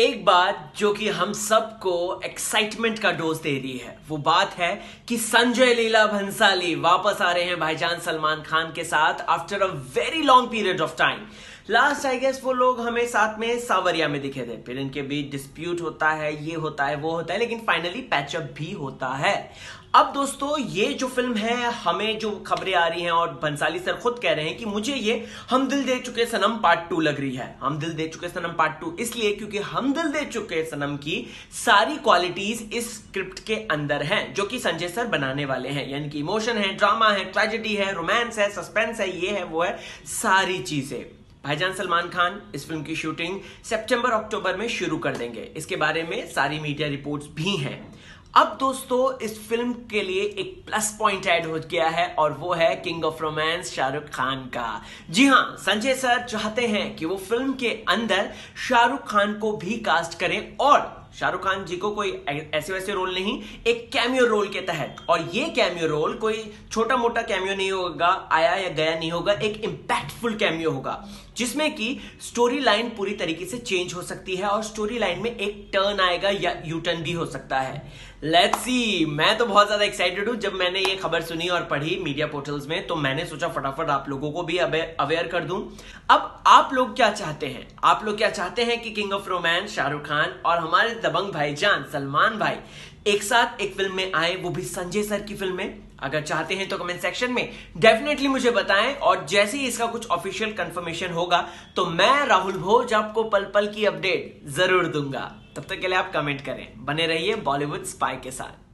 एक बात जो कि हम सबको एक्साइटमेंट का डोज दे रही है, वो बात है कि संजय लीला भंसाली वापस आ रहे हैं भाईजान सलमान खान के साथ after a very long period of time last I guess वो लोग हमें साथ में सावरिया में दिखे थे। फिर इनके बीच डिस्प्यूट होता है, ये होता है, वो होता है, लेकिन फाइनली पैचअप भी होता है। अब दोस्तों, ये जो फ़िल्म है, हमें जो खबरें आ रही हैं और बंसाली सर खुद कह रहे हैं कि मुझे ये हम दिल दे चुके सनम पार्ट टू लग रही है। हम दिल दे चुके सनम पार्ट टू इसलिए क्योंकि हम दिल दे चुके सनम की सारी क्वालिटीज इस स्क्रिप्ट के अंदर हैं, जो कि संजय सर बनाने वाले हैं। यानी कि इमोशन है ड्रामा है ट्रेजेडी है रोमांस है सस्पेंस है, ये है, वो है सारी चीज़ें। भाईजान सलमान खान इस फ़िल्म की शूटिंग सितंबर, अक्टूबर में शुरू कर देंगे। इसके बारे में सारी मीडिया रिपोर्ट्स भी हैं। अब दोस्तों, इस फ़िल्म के लिए एक प्लस पॉइंट ऐड हो गया है और वो है king of romance Shahrukh Khan का। जी हाँ संजय सर चाहते हैं कि वो फ़िल्म के अंदर शाहरुख खान को भी कास्ट करें और शाहरुख खान जी को कोई ऐसे वैसे रोल नहीं, एक कैमियो रोल के तहत। और ये कैमियो रोल कोई छोटा मोटा कैमियो नहीं होगा, आया या गया नहीं होगा, एक इंपैक्टफुल कैमियो होगा, जिसमें कि स्टोरी लाइन पूरी तरीके से चेंज हो सकती है और स्टोरी लाइन में एक टर्न आएगा या यू टर्न भी हो सकता है। लेट्स सी मैं तो बहुत ज़्यादा एक्साइटेड हूँ। जब मैंने ये खबर सुनी और पढ़ी मीडिया पोर्टल्स में तो मैंने सोचा फटाफट आप लोगों को भी अवेयर कर दूँ। अब आप लोग क्या चाहते हैं? आप लोग क्या चाहते हैं कि king of romance Shahrukh Khan और हमारे दबंग भाईजान, सलमान भाई एक साथ एक फ़िल्म में आए, वो भी संजय सर की फ़िल्म में? अगर चाहते हैं तो कमेंट सेक्शन में डेफिनेटली मुझे बताएँ और जैसे ही इसका कुछ ऑफिशियल कंफर्मेशन होगा तो मैं राहुल भोज आपको पल पल की अपडेट ज़रूर दूँगा। तब तक के लिए आप कमेंट करें। बने रहिए बॉलीवुड स्पाई के साथ।